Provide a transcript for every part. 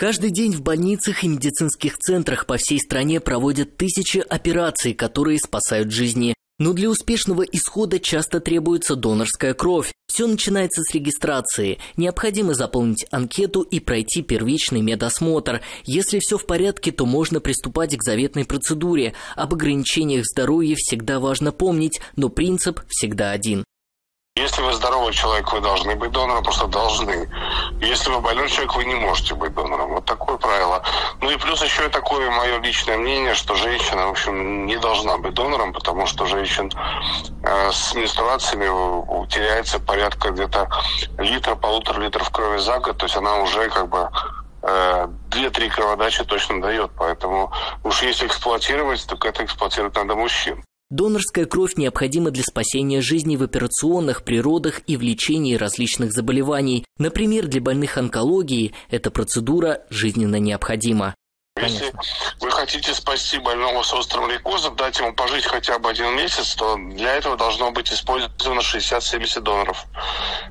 Каждый день в больницах и медицинских центрах по всей стране проводят тысячи операций, которые спасают жизни. Но для успешного исхода часто требуется донорская кровь. Все начинается с регистрации. Необходимо заполнить анкету и пройти первичный медосмотр. Если все в порядке, то можно приступать к заветной процедуре. Об ограничениях здоровья всегда важно помнить, но принцип всегда один. Если вы здоровый человек, вы должны быть донором, просто должны. Если вы больной человек, вы не можете быть донором. Вот такое правило. Ну и плюс еще такое мое личное мнение, что женщина, в общем, не должна быть донором, потому что женщин э, с менструациями теряется порядка где-то литра, полутора литров крови за год. То есть она уже как бы э, две-три кроводачи точно дает. Поэтому уж если эксплуатировать, то это эксплуатировать надо мужчин. Донорская кровь необходима для спасения жизни в операционных, природах и в лечении различных заболеваний. Например, для больных онкологией эта процедура жизненно необходима. Если вы хотите спасти больного с острым лейкозом, дать ему пожить хотя бы один месяц, то для этого должно быть использовано 60-70 доноров.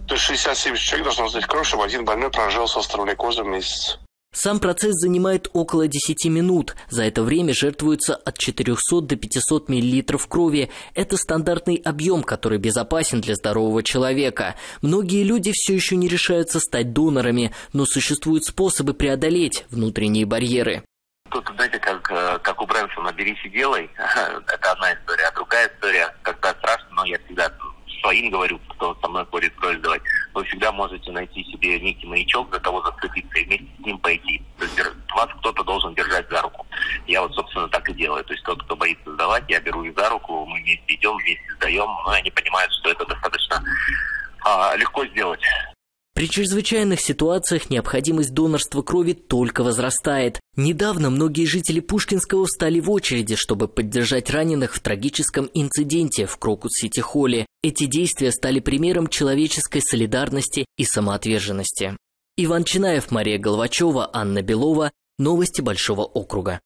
То есть 60-70 человек должно сдать кровь, чтобы один больной прожил с острым лейкозом месяц. Сам процесс занимает около 10 минут. За это время жертвуется от 400 до 500 мл крови. Это стандартный объем, который безопасен для здорового человека. Многие люди все еще не решаются стать донорами, но существуют способы преодолеть внутренние барьеры. Тут, знаете, как, э, как у Брэнсона «берись делай». Это одна история. А другая история, когда страшно, но я всегда своим говорю, кто со мной ходит кровь сдавать, вы всегда можете найти себе некий маячок, за того зацепиться и вместе с ним пойти. То есть вас кто-то должен держать за руку. Я вот, собственно, так и делаю. То есть тот, кто боится сдавать, я беру их за руку, мы вместе идем, вместе сдаем, но они понимают, что это достаточно а, легко сделать. При чрезвычайных ситуациях необходимость донорства крови только возрастает. Недавно многие жители Пушкинского встали в очереди, чтобы поддержать раненых в трагическом инциденте в Крокус-Сити-Холле. Эти действия стали примером человеческой солидарности и самоотверженности. Иван Чинаев, Мария Головачева, Анна Белова. Новости Большого округа.